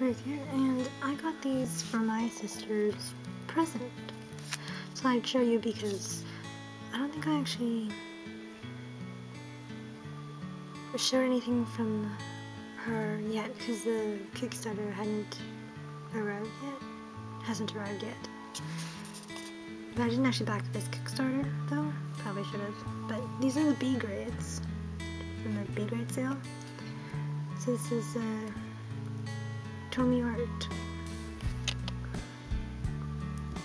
right here, and I got these for my sister's present. So I'd show you because I don't think I actually showed anything from her yet because the Kickstarter hadn't arrived yet. Hasn't arrived yet. But I didn't actually back this Kickstarter though. Probably should have. But these are the B grades from the B grade sale. So this is uh, Tomi Art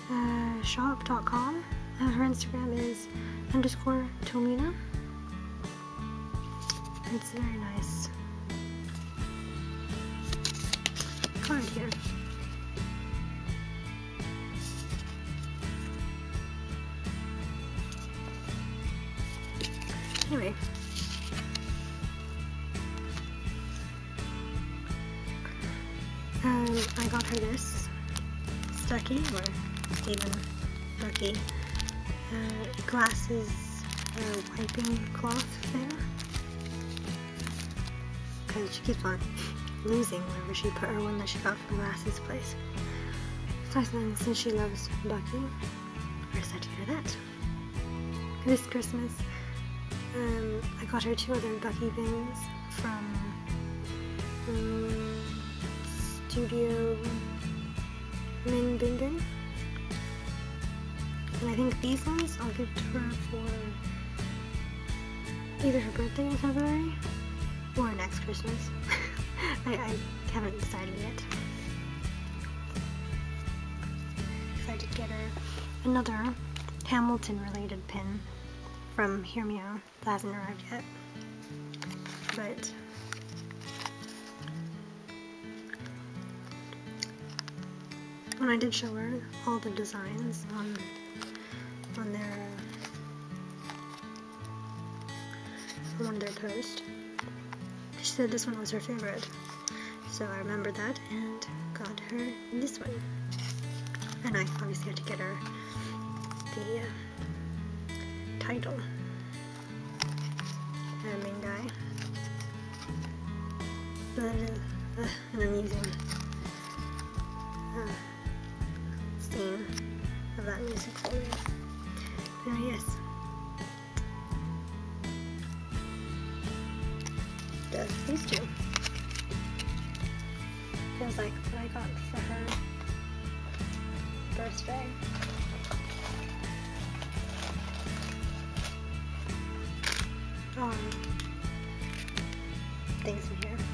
uh, shop.com. Uh, her Instagram is underscore Tomina. It's very nice card here. Anyway. Got her this Stucky, or even Ducky, uh, glasses uh, wiping cloth thing. Because she keeps on losing whenever she put her one that she got from glasses place. So since she loves Bucky, we're excited to hear that. This Christmas, um, I got her two other Bucky things from um, Studio Min. And I think these ones I'll give to her for either her birthday in February or next Christmas. I, I haven't decided yet. I did get her another Hamilton related pin from Hear Me Out. That hasn't arrived yet. But when I did show her all the designs on on their on their post, she said this one was her favorite. So I remembered that and got her this one. And I obviously had to get her the uh, title. The main guy. But uh, an amusing uh, music folder. Anyway, yes. Does these two. Feels like what I got for her birthday. Um, things in here.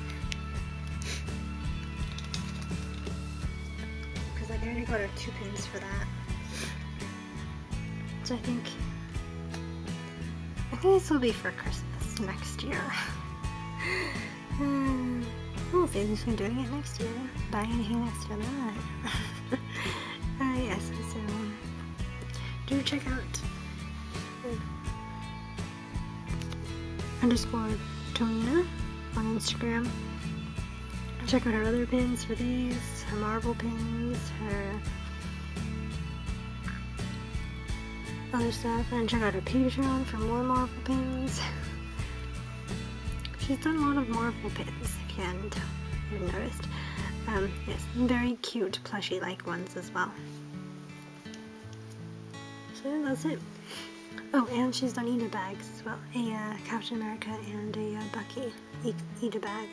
Because I already got her two pins for that. I think I think this will be for Christmas next year. um, we'll see if I'm doing it next year. Buy anything next to that. uh, yes, so do check out uh, underscore Tomina on Instagram. Check out her other pins for these, her marble pins, her other stuff, and check out her Patreon for more Marvel pins. She's done a lot of Marvel pins, if you hadn't noticed. Um, yes, very cute plushy-like ones as well. So that's it. Oh, and she's done ita bags as well. A uh, Captain America and a uh, Bucky ita bag.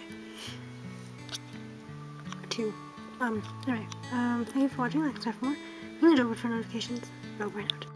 Two. Um, anyway, um, thank you for watching. Like, subscribe for more. Ring the bell for notifications. Over and out.